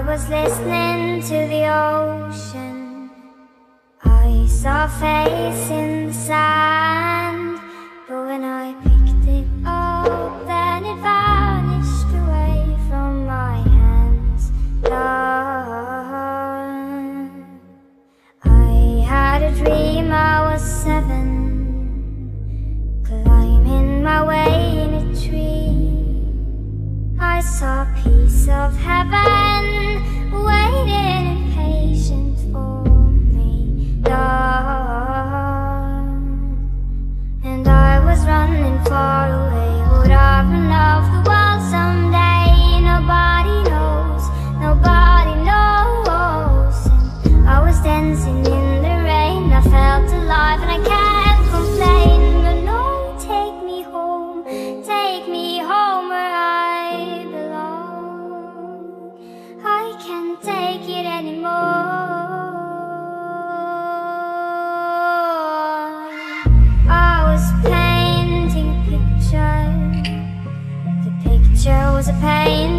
I was listening to the ocean. I saw a face inside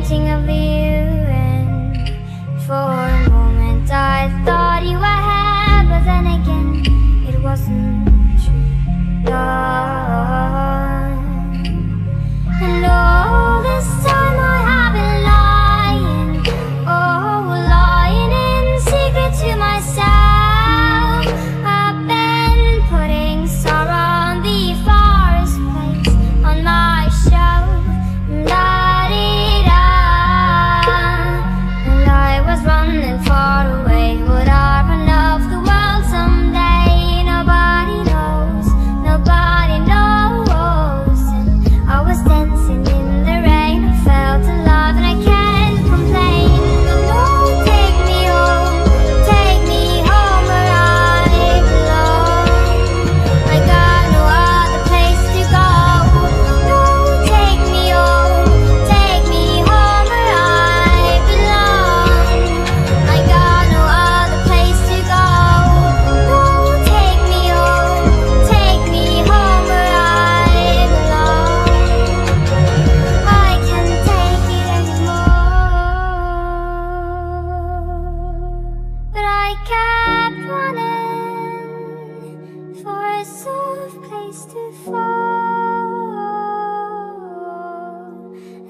painting of the far away.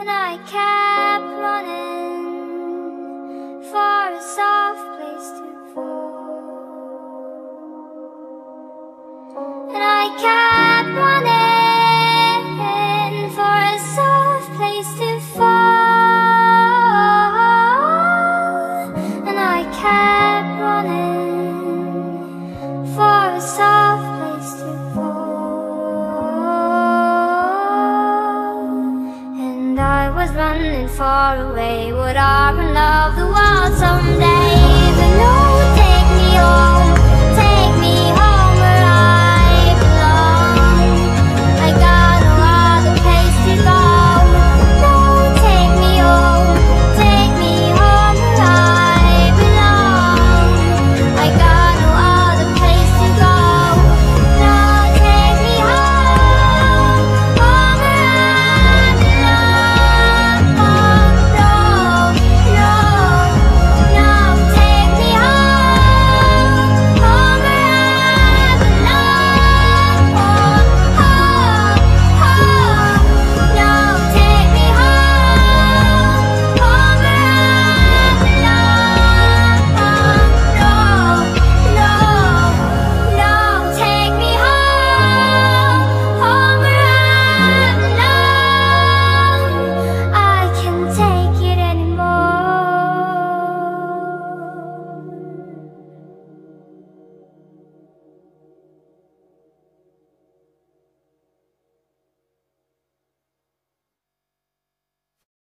and I can't. far away Would our love the walls